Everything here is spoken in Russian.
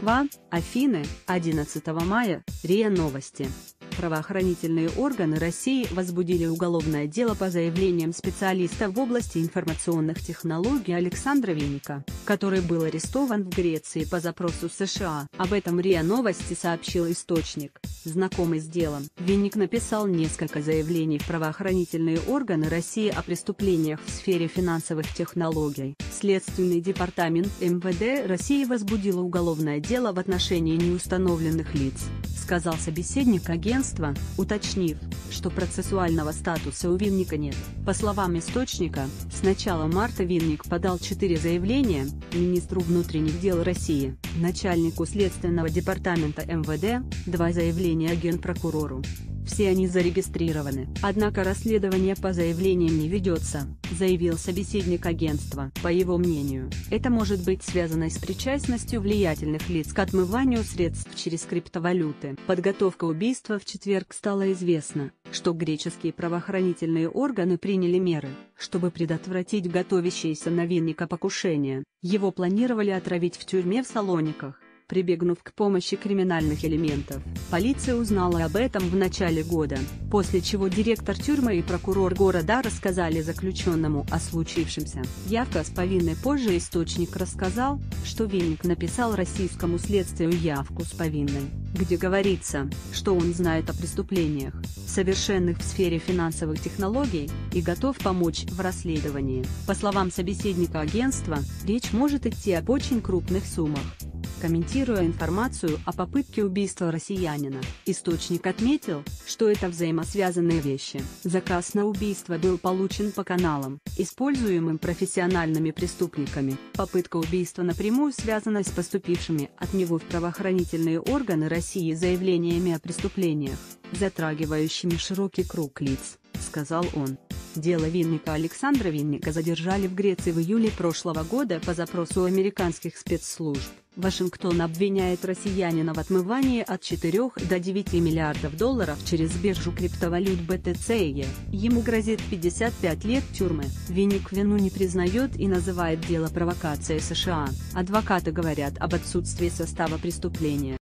Москва, Афины, 11 мая, РИА Новости. Правоохранительные органы России возбудили уголовное дело по заявлениям специалиста в области информационных технологий Александра Винника, который был арестован в Греции по запросу США. Об этом РИА Новости сообщил источник, знакомый с делом. Винник написал несколько заявлений в правоохранительные органы России о преступлениях в сфере финансовых технологий. Следственный департамент МВД России возбудил уголовное дело в отношении неустановленных лиц, сказал собеседник агентства уточнив, что процессуального статуса у Винника нет. По словам источника, с начала марта Винник подал четыре заявления, министру внутренних дел России, начальнику следственного департамента МВД, два заявления генпрокурору, все они зарегистрированы. Однако расследование по заявлениям не ведется, заявил собеседник агентства. По его мнению, это может быть связано с причастностью влиятельных лиц к отмыванию средств через криптовалюты. Подготовка убийства в четверг стало известно, что греческие правоохранительные органы приняли меры, чтобы предотвратить готовящееся на винника покушение. Его планировали отравить в тюрьме в Салониках прибегнув к помощи криминальных элементов. Полиция узнала об этом в начале года, после чего директор тюрьмы и прокурор города рассказали заключенному о случившемся. Явка с повинной позже источник рассказал, что Винник написал российскому следствию явку с повинной, где говорится, что он знает о преступлениях, совершенных в сфере финансовых технологий, и готов помочь в расследовании. По словам собеседника агентства, речь может идти об очень крупных суммах. Комментируя информацию о попытке убийства россиянина, источник отметил, что это взаимосвязанные вещи. Заказ на убийство был получен по каналам, используемым профессиональными преступниками. Попытка убийства напрямую связана с поступившими от него в правоохранительные органы России заявлениями о преступлениях, затрагивающими широкий круг лиц, сказал он. Дело Винника Александра Винника задержали в Греции в июле прошлого года по запросу американских спецслужб. Вашингтон обвиняет россиянина в отмывании от 4 до 9 миллиардов долларов через биржу криптовалют BTC. Ему грозит 55 лет тюрьмы. Винник вину не признает и называет дело провокацией США. Адвокаты говорят об отсутствии состава преступления.